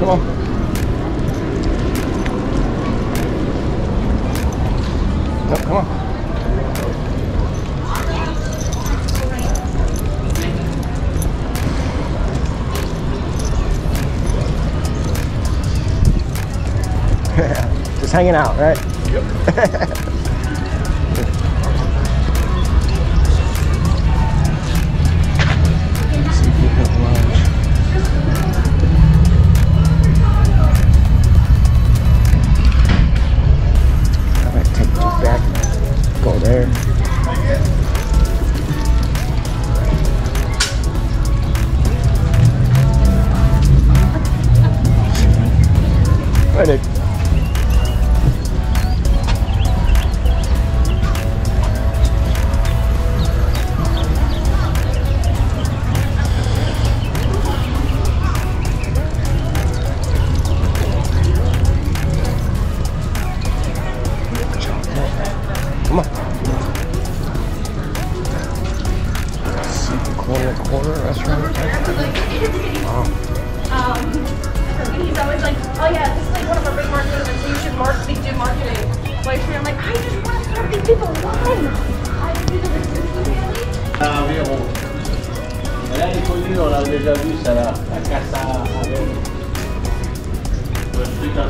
Come on. No, come on. Just hanging out, right? Yep. Seafood corner, corner restaurant. Wow. Um, and he's always like, oh yeah, this is like one of our big marketing events, so you should mark, they do marketing. Like, I'm like, I just want to start these people line. I do the resistance Ah, viejo. Era escondido la déjà vu, ça la, la casa a ver. Le truc en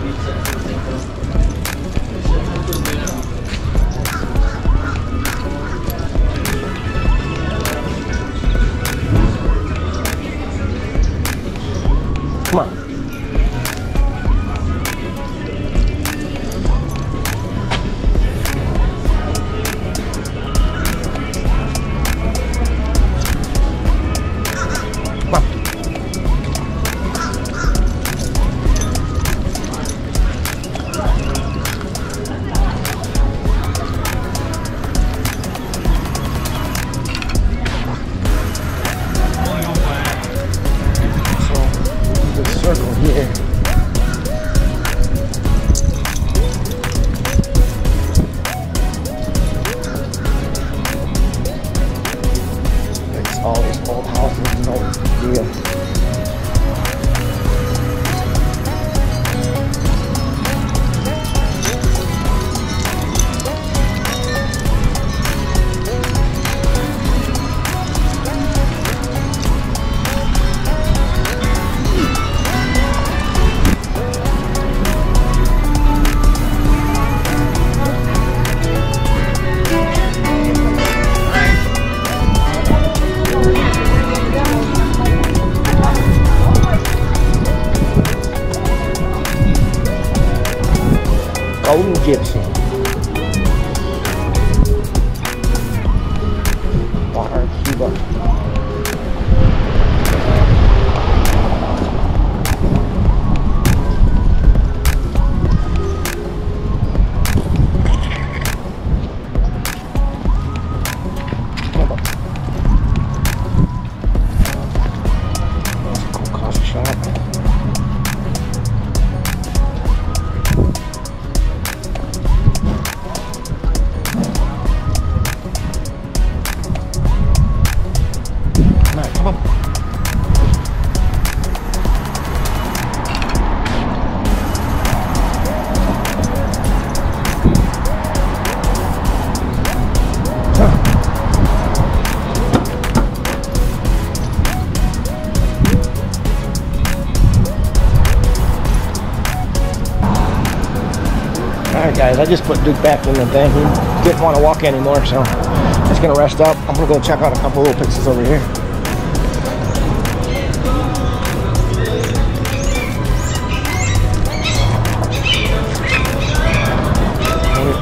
Alright guys, I just put Duke back in the thing. He didn't want to walk anymore, so just gonna rest up. I'm gonna go check out a couple little places over here.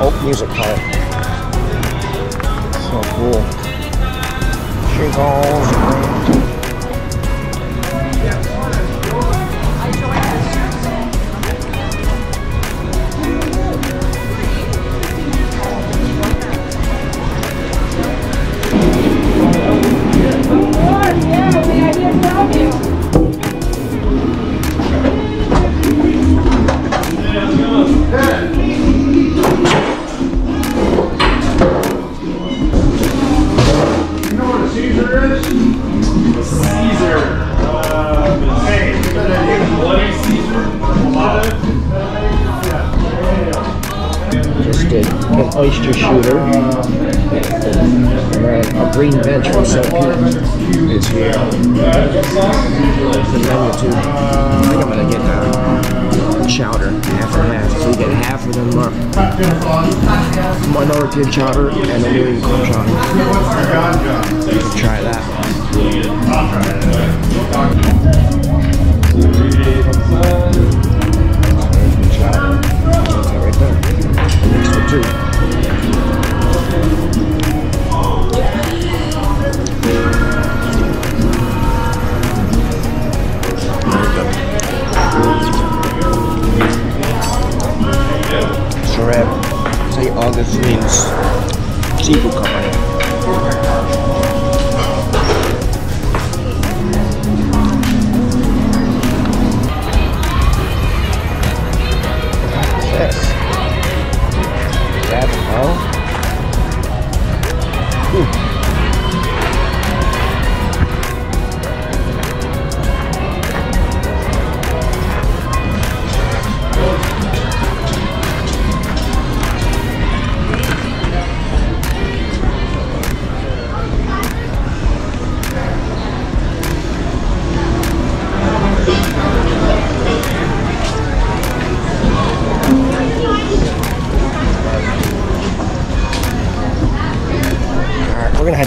Oak Music Park. Did an oyster shooter. A green bench from St. Pete is here. The menu too. I think I'm gonna get that. chowder, half and half. So you get half of the mar- Minorcan chowder and the New England chowder. Try that.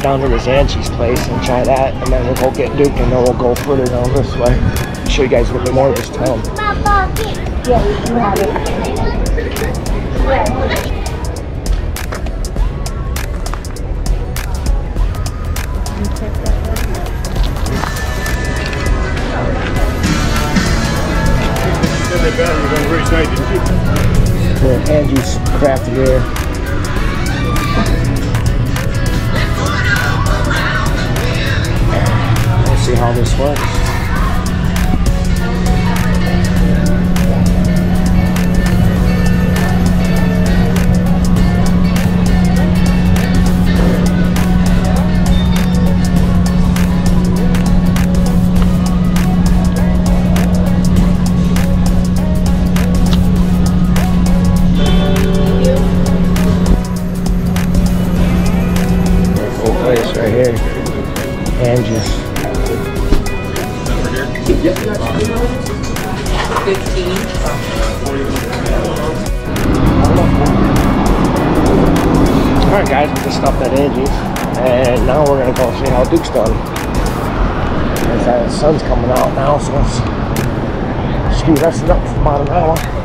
Down to the Zanchi's place and try that, and then we'll go get Duke, and then we'll go further down this way. Show you guys a little bit more of this town. Didn't you? Yeah, Angie's craft beer. See how this works. And now we're gonna go see how Duke's done. As the sun's coming out now, so let's be rested up for about an hour.